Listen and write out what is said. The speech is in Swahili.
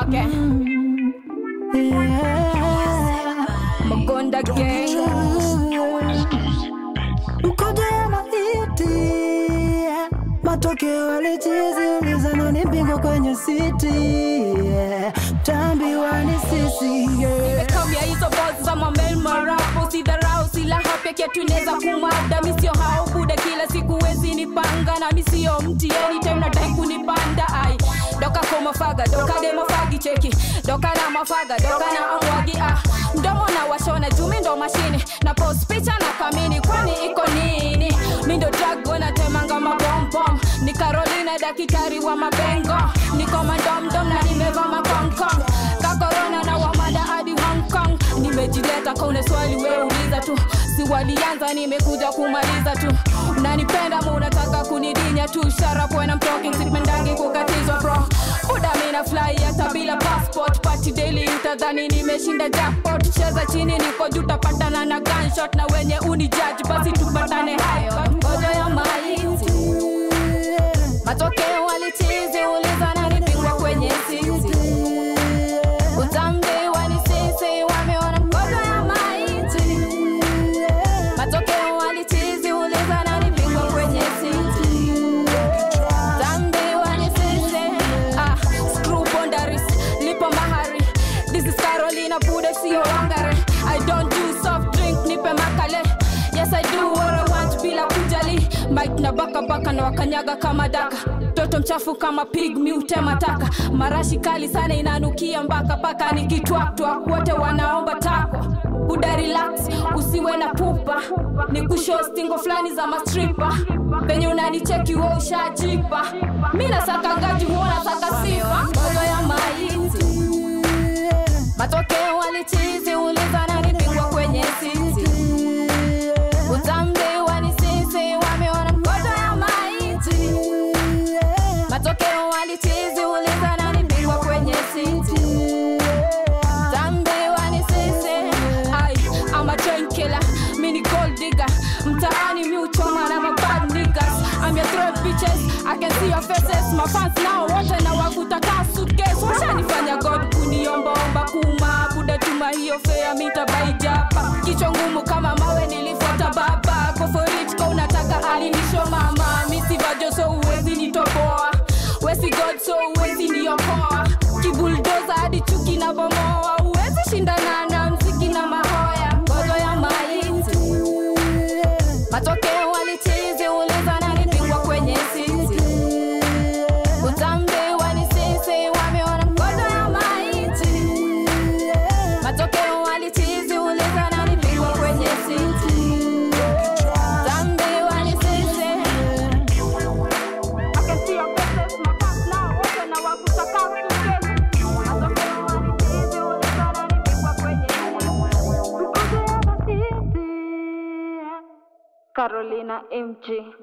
Okay. Yeah. Magonda gang. Maiti matokeo alichizi ulizana ni bingo kwenye siti yeah. tambiwa ni sisi yeah. Hizo boss za mamel marapo sidharau sila hapya kiatu inaweza kumada misio hao buda kila siku wezi nipanga na mi sio ko mafaga. Doka de mafagi cheki. Doka na mafaga doka na amwagi ah. Mdomo na washona jumi ndo mashine na post picha na kamini kwani iko nini? Mi ndo drago na temanga mabombom ni Carolina dakitari wa mabengo niko mandomdom na nimeva makonkong kakorona na wamada hadi Hong Kong. Nimejileta kaune swali we uliza tu. Si walianza nimekuja kumaliza tu. Unanipenda munataka unataka kunidinya tu? Sharap when utadhani nimeshinda jackpot. Cheza chini niko juu tapatana na gunshot. Na wenye uni judge basi tupatane hayo ngoja ya maiti bude i don't do soft drink nipe makale. Yes i do what i want bila kujali. Mike na baka baka na wakanyaga kama daka. Mchafu kama pig mi utema taka. Marashi kali sana inanukia mpaka paka nikitwaktwa wote wanaomba tako. Buda relax usiwe na pupa. Ni kusho stingo fulani za mastripa. Penye unanicheki ushajipa. Ya maiti. Matokeo walichizi nani nipingwa kwenye sisi. Utambiwa ni sisi wameona ngozo ya maiti. Matokeo walichizi ulizana nipingwa kwenye sisi. Utambiwa ni sisi. Ai ama mini gold mtaani mi na mabad niggas I'm your throat bitches I can see your faces. My fans now wote watu wezi ndiyo poa, kibuldoza hadi chuki na bomoa Carolina MG